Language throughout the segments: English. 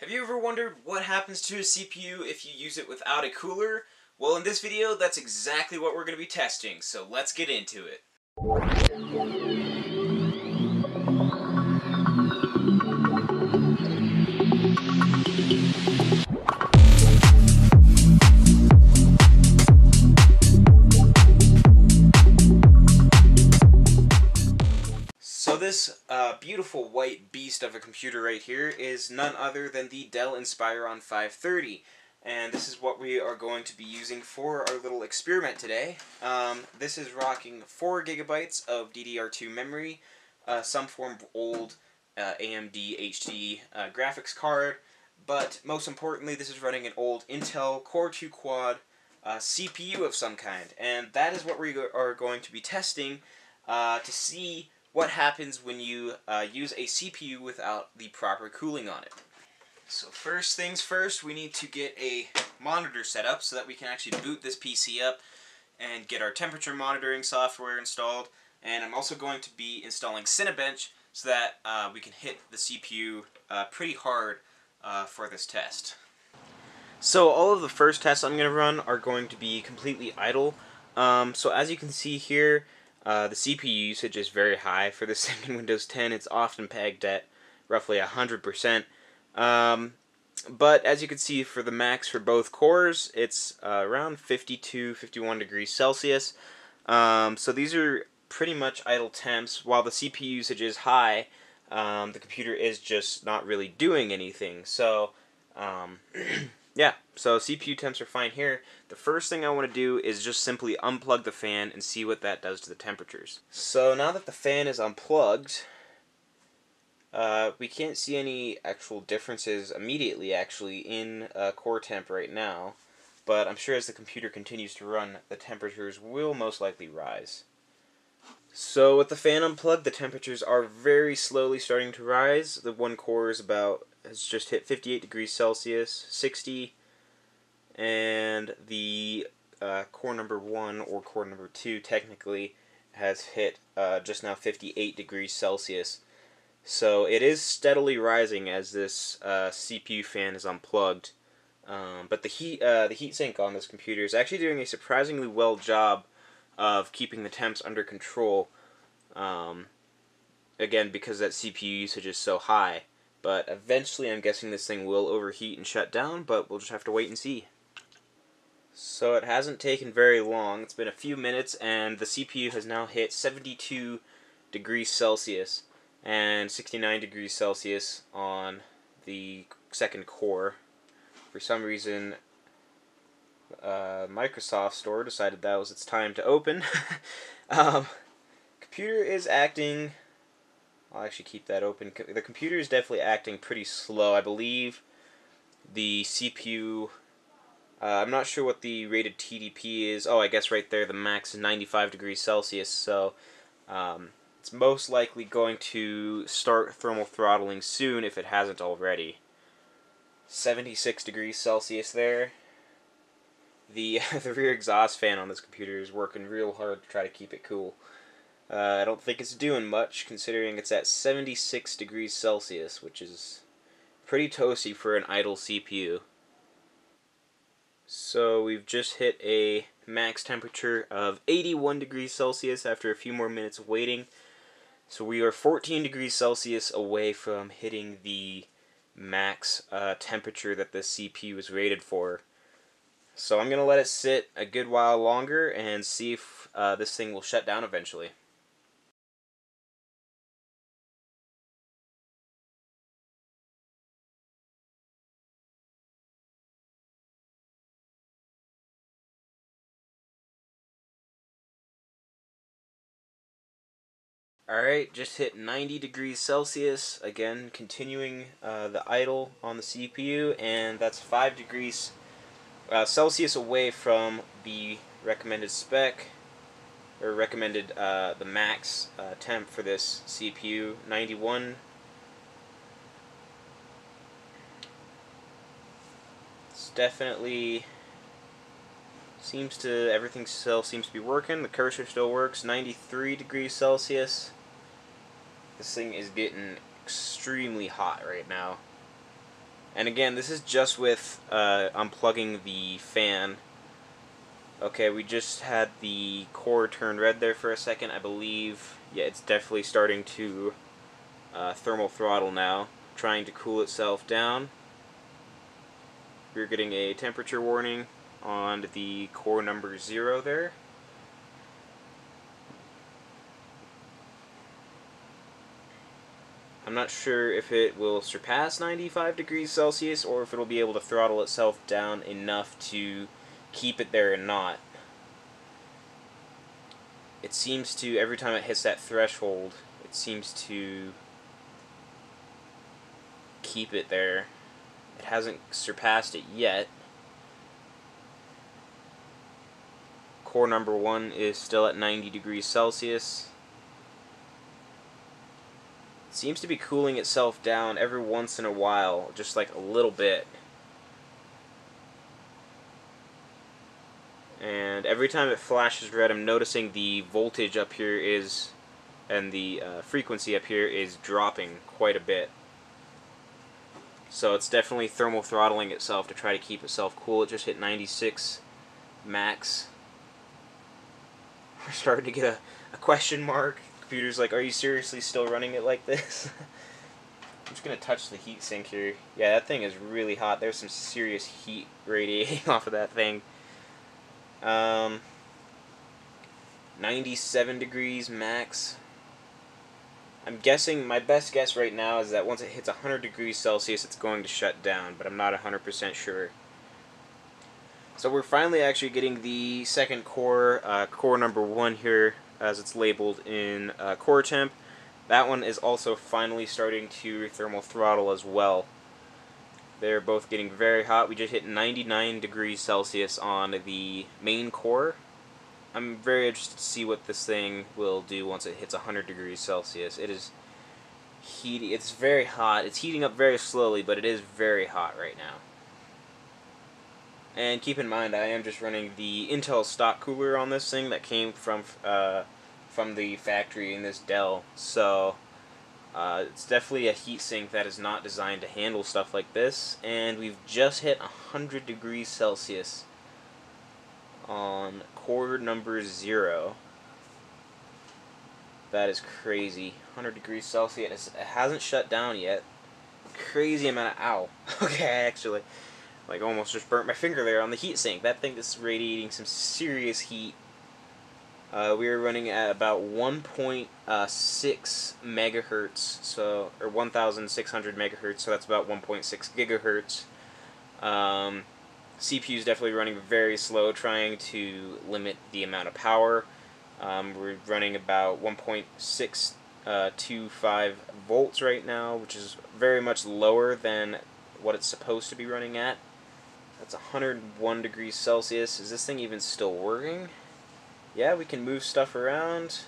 Have you ever wondered what happens to a CPU if you use it without a cooler? Well, in this video, that's exactly what we're going to be testing, so let's get into it. Uh, beautiful white beast of a computer right here is none other than the Dell Inspiron 530. And this is what we are going to be using for our little experiment today. Um, this is rocking 4 gigabytes of DDR2 memory, uh, some form of old uh, AMD HD uh, graphics card, but most importantly this is running an old Intel Core 2 Quad uh, CPU of some kind. And that is what we are going to be testing uh, to see what happens when you uh, use a CPU without the proper cooling on it. So first things first, we need to get a monitor set up so that we can actually boot this PC up and get our temperature monitoring software installed. And I'm also going to be installing Cinebench so that uh, we can hit the CPU uh, pretty hard uh, for this test. So all of the first tests I'm going to run are going to be completely idle. Um, so as you can see here, uh, the CPU usage is very high for thing in Windows 10. It's often pegged at roughly 100%. Um, but as you can see for the max for both cores, it's uh, around 52, 51 degrees Celsius. Um, so these are pretty much idle temps. While the CPU usage is high, um, the computer is just not really doing anything. So, um, yeah, so CPU temps are fine here. The first thing I want to do is just simply unplug the fan and see what that does to the temperatures. So now that the fan is unplugged, uh, we can't see any actual differences immediately actually in uh, core temp right now, but I'm sure as the computer continues to run, the temperatures will most likely rise. So with the fan unplugged, the temperatures are very slowly starting to rise. The one core is about has just hit 58 degrees Celsius, 60, and the uh, core number one or core number two technically has hit uh, just now 58 degrees Celsius. So it is steadily rising as this uh, CPU fan is unplugged. Um, but the heat uh, the heatsink on this computer is actually doing a surprisingly well job of keeping the temps under control. Um, again, because that CPU usage is so high. But eventually, I'm guessing this thing will overheat and shut down, but we'll just have to wait and see. So it hasn't taken very long. It's been a few minutes, and the CPU has now hit 72 degrees Celsius and 69 degrees Celsius on the second core. For some reason, uh, Microsoft Store decided that was its time to open. um, computer is acting. I'll actually keep that open. The computer is definitely acting pretty slow. I believe the CPU. Uh, I'm not sure what the rated TDP is. Oh, I guess right there the max is 95 degrees Celsius. So um, it's most likely going to start thermal throttling soon if it hasn't already. 76 degrees Celsius there. The, the rear exhaust fan on this computer is working real hard to try to keep it cool. Uh, I don't think it's doing much considering it's at 76 degrees Celsius, which is pretty toasty for an idle CPU. So we've just hit a max temperature of 81 degrees Celsius after a few more minutes of waiting. So we are 14 degrees Celsius away from hitting the max uh, temperature that the CPU is rated for. So I'm going to let it sit a good while longer and see if uh, this thing will shut down eventually. Alright, just hit 90 degrees Celsius, again continuing uh, the idle on the CPU, and that's 5 degrees uh, Celsius away from the recommended spec, or recommended uh, the max uh, temp for this CPU, 91. It's definitely seems to everything still seems to be working. The cursor still works. 93 degrees Celsius. This thing is getting extremely hot right now. And again, this is just with uh, unplugging the fan. Okay, we just had the core turn red there for a second. I believe, yeah, it's definitely starting to uh, thermal throttle now, trying to cool itself down. We're getting a temperature warning on the core number zero there. I'm not sure if it will surpass 95 degrees Celsius or if it'll be able to throttle itself down enough to keep it there and not. It seems to, every time it hits that threshold, it seems to keep it there. It hasn't surpassed it yet. Core number one is still at 90 degrees Celsius. Seems to be cooling itself down every once in a while, just like a little bit. And every time it flashes red, I'm noticing the voltage up here is, and the uh, frequency up here is dropping quite a bit. So it's definitely thermal throttling itself to try to keep itself cool. It just hit 96 max. We're starting to get a, a question mark. Computer's like, are you seriously still running it like this? I'm just going to touch the heat sink here. Yeah, that thing is really hot. There's some serious heat radiating off of that thing. Um, 97 degrees max. I'm guessing, my best guess right now is that once it hits 100 degrees Celsius, it's going to shut down, but I'm not 100% sure. So we're finally actually getting the second core, uh, core number one here, as it's labeled in uh, core temp. That one is also finally starting to thermal throttle as well. They're both getting very hot. We just hit 99 degrees Celsius on the main core, I'm very interested to see what this thing will do once it hits 100 degrees Celsius. It is heating. It's very hot. It's heating up very slowly, but it is very hot right now. And keep in mind, I am just running the Intel stock cooler on this thing that came from uh, from the factory in this Dell. So uh, it's definitely a heatsink that is not designed to handle stuff like this. And we've just hit 100 degrees Celsius on core number zero. That is crazy. 100 degrees Celsius. It hasn't shut down yet. Crazy amount of ow. okay, actually, like almost just burnt my finger there on the heat sink. That thing is radiating some serious heat. Uh, we are running at about 1.6 uh, megahertz, so or 1,600 megahertz. So that's about 1.6 gigahertz. Um, CPU is definitely running very slow, trying to limit the amount of power. Um, we're running about 1.625 uh, volts right now, which is very much lower than what it's supposed to be running at. That's 101 degrees Celsius. Is this thing even still working? Yeah, we can move stuff around.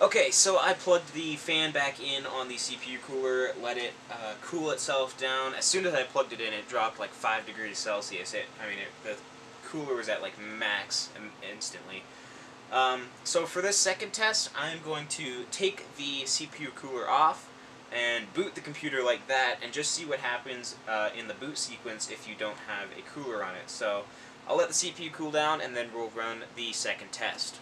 Okay, so I plugged the fan back in on the CPU cooler, let it uh, cool itself down. As soon as I plugged it in, it dropped like 5 degrees Celsius. It, I mean, it, the cooler was at like max instantly. Um, so for this second test, I'm going to take the CPU cooler off and boot the computer like that and just see what happens uh, in the boot sequence if you don't have a cooler on it. So I'll let the CPU cool down and then we'll run the second test.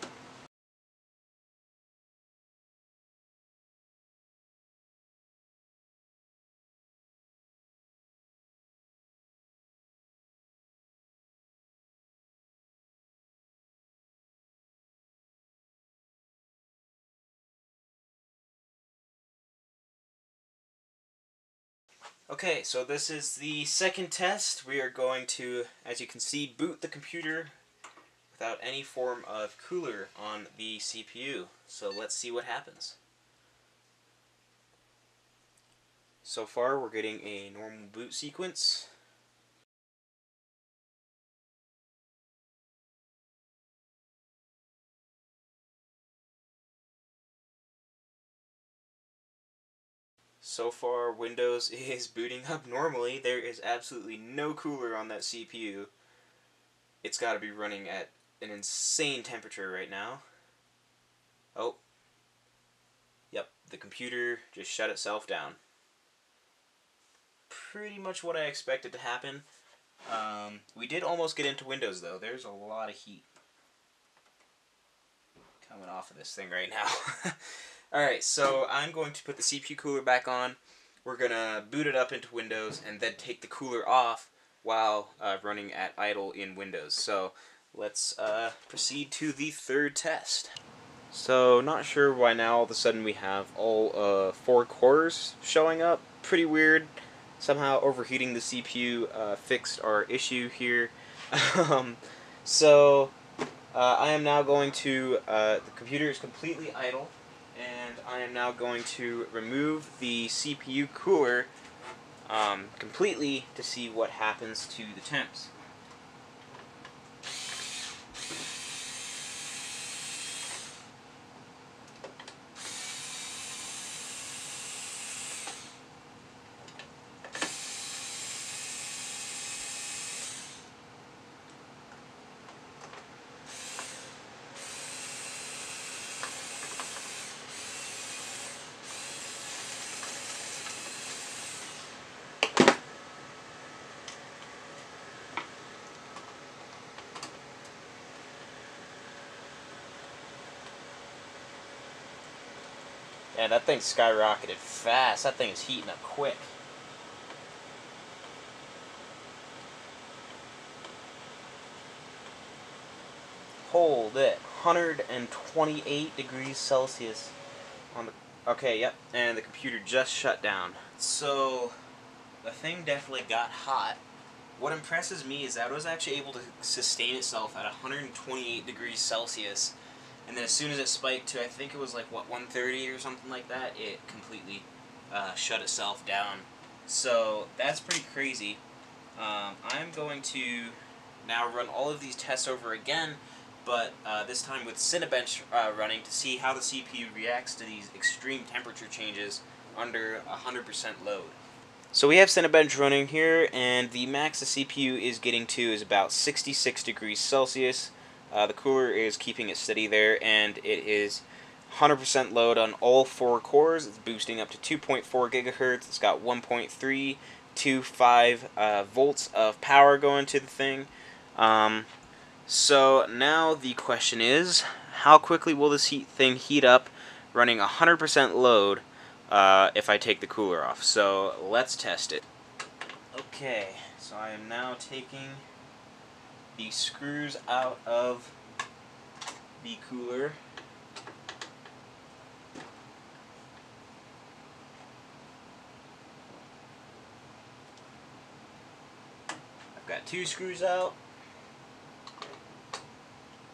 Okay, so this is the second test. We are going to, as you can see, boot the computer without any form of cooler on the CPU. So let's see what happens. So far, we're getting a normal boot sequence. So far, Windows is booting up normally. There is absolutely no cooler on that CPU. It's got to be running at an insane temperature right now. Oh. Yep, the computer just shut itself down. pretty much what I expected to happen. Um, we did almost get into Windows though. There's a lot of heat coming off of this thing right now. Alright, so I'm going to put the CPU cooler back on. We're going to boot it up into Windows and then take the cooler off while uh, running at idle in Windows. So let's uh, proceed to the third test. So not sure why now all of a sudden we have all uh, four cores showing up. Pretty weird. Somehow overheating the CPU uh, fixed our issue here. um, so uh, I am now going to, uh, the computer is completely idle and I am now going to remove the CPU cooler um, completely to see what happens to the temps. Yeah, that thing skyrocketed fast. That thing is heating up quick. Hold it. 128 degrees Celsius on the Okay, yep. And the computer just shut down. So the thing definitely got hot. What impresses me is that it was actually able to sustain itself at 128 degrees Celsius and then as soon as it spiked to, I think it was like, what, 130 or something like that, it completely uh, shut itself down. So that's pretty crazy. Um, I'm going to now run all of these tests over again, but uh, this time with Cinebench uh, running to see how the CPU reacts to these extreme temperature changes under 100% load. So we have Cinebench running here, and the max the CPU is getting to is about 66 degrees Celsius. Uh, the cooler is keeping it steady there, and it is 100% load on all four cores. It's boosting up to 2.4 gigahertz. It's got 1.325 uh, volts of power going to the thing. Um, so now the question is, how quickly will this heat thing heat up running 100% load uh, if I take the cooler off? So let's test it. Okay, so I am now taking the screws out of the cooler. I've got two screws out.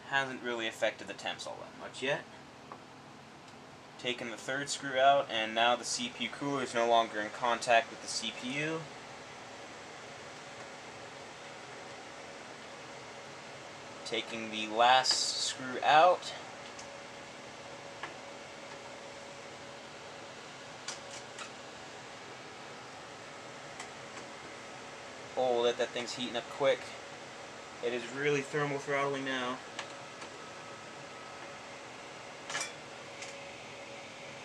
Hasn't really affected the temps all that much yet. Taking the third screw out and now the CPU cooler is no longer in contact with the CPU. Taking the last screw out. Oh, that, that thing's heating up quick. It is really thermal throttling now.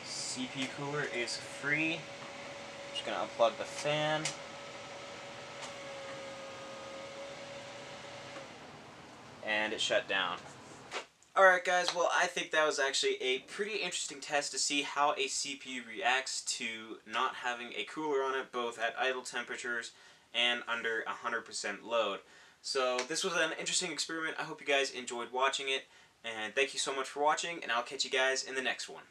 CPU cooler is free. Just gonna unplug the fan. And it shut down. Alright guys, well I think that was actually a pretty interesting test to see how a CPU reacts to not having a cooler on it, both at idle temperatures and under 100% load. So this was an interesting experiment. I hope you guys enjoyed watching it, and thank you so much for watching, and I'll catch you guys in the next one.